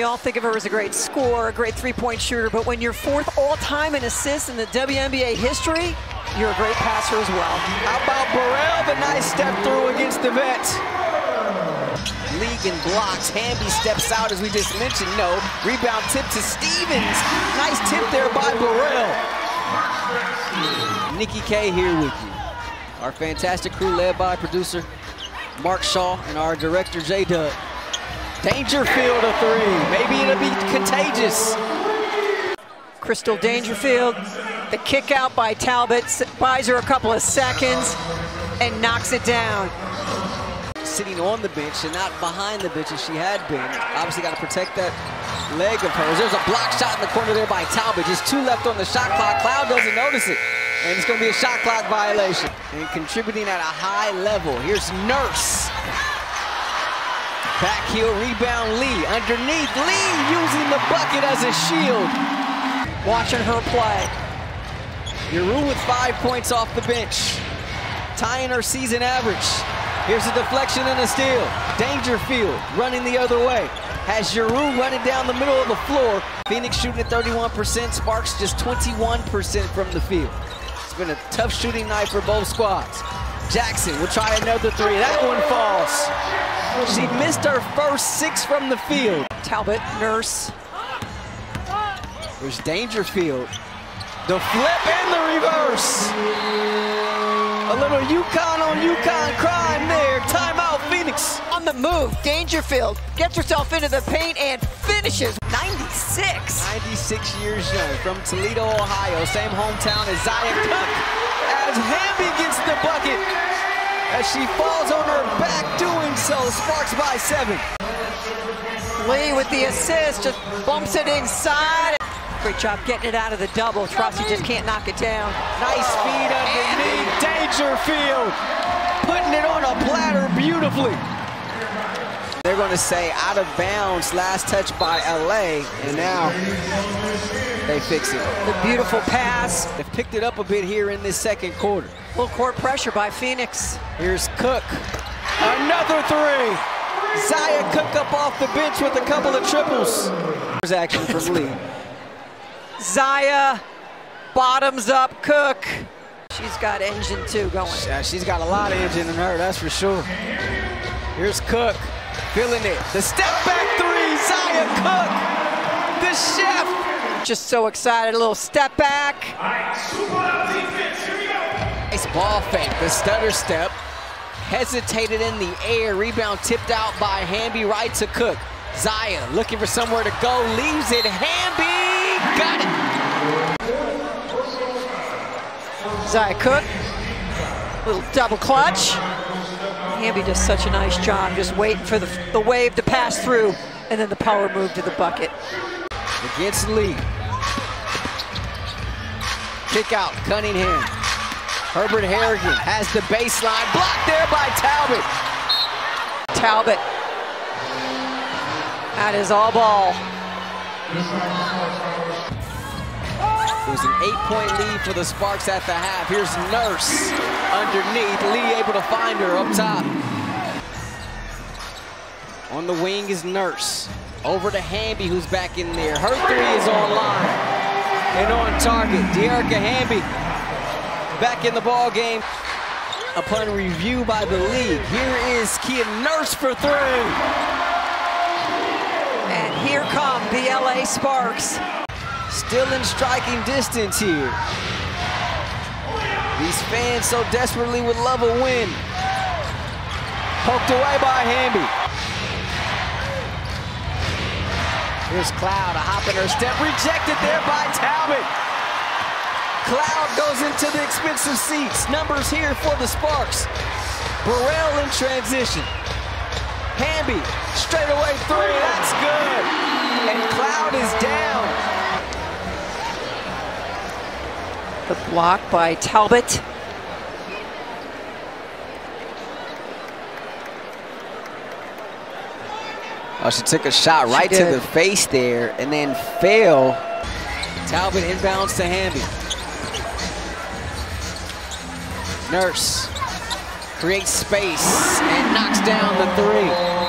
we all think of her as a great scorer, a great three-point shooter, but when you're fourth all-time in assists in the WNBA history, you're a great passer as well. How about Burrell, the nice step through against the Vets. League in blocks. Hamby steps out, as we just mentioned. No. Rebound tip to Stevens. Nice tip there by Burrell. Nikki K here with you. Our fantastic crew led by producer Mark Shaw and our director J-Dub. Dangerfield a three. Maybe it'll be contagious. Crystal Dangerfield, the kick out by Talbot, buys her a couple of seconds and knocks it down. Sitting on the bench and not behind the bench as she had been. Obviously got to protect that leg of hers. There's a block shot in the corner there by Talbot. Just two left on the shot clock. Cloud doesn't notice it. And it's going to be a shot clock violation. And contributing at a high level. Here's Nurse. Back heel rebound Li. Underneath Li using the bucket as a shield. Watching her play. Yueru with five points off the bench. Tying her season average. Here's a deflection and a steal. Dangerfield running the other way. Has Yueru running down the middle of the floor. Phoenix shooting at 31%. Sparks just 21% from the field. It's been a tough shooting night for both squads. Jackson will try another three. That one falls. She missed her first six from the field. Talbot, Nurse. There's Dangerfield. The flip and the reverse. A little UConn on UConn crime there. Timeout, Phoenix. On the move, Dangerfield gets herself into the paint and finishes 96. 96 years young from Toledo, Ohio. Same hometown as Zia Cooke. As Hamby gets the bucket. As she falls on her back doing so. Sparks by seven. Li with the assist, just bumps it inside. Great job getting it out of the double. Taurasi just can't knock it down. Nice feed underneath. Dangerfield putting it on a platter beautifully. They're going to say out of bounds, last touch by LA, and now they fix it. The beautiful pass. They've picked it up a bit here in this second quarter. Little court pressure by Phoenix. Here's Cooke. Another three. Zia Cooke up off the bench with a couple of triples. There's action from Li. Zia bottoms up Cooke. She's got engine too going. Yeah, she's got a lot of engine in her, that's for sure. Here's Cooke, feeling it. The step back three, Zia Cooke, the chef. Just so excited, a little step back. Nice ball fake, the stutter step. Hesitated in the air, rebound tipped out by Hamby right to Cooke. Zia looking for somewhere to go, leaves it, Hamby, got it. Zia Cooke, little double clutch. Hamby does such a nice job just waiting for the, the wave to pass through and then the power move to the bucket. Against Lee. Kick out, Cunningham. Herbert Harrigan has the baseline. Blocked there by Talbot. Talbot. That is all ball. It was an eight-point lead for the Sparks at the half. Here's Nurse underneath. Li able to find her up top. On the wing is Nurse. Over to Hamby, who's back in there. Her three is online and on target. Dearica Hamby back in the ball game. Upon review by the league, here is Kia Nurse for three. And here come the LA Sparks. Still in striking distance here. These fans so desperately would love a win. Poked away by Hamby. Here's Cloud, a hop in her step, rejected there by Talbot. Cloud goes into the expensive seats. Numbers here for the Sparks. Burrell in transition. Hamby, straight away three, that's good. The block by Talbot. Oh, she took a shot right to the face there and then fell. Talbot inbounds to Hamby. Nurse creates space and knocks down the three.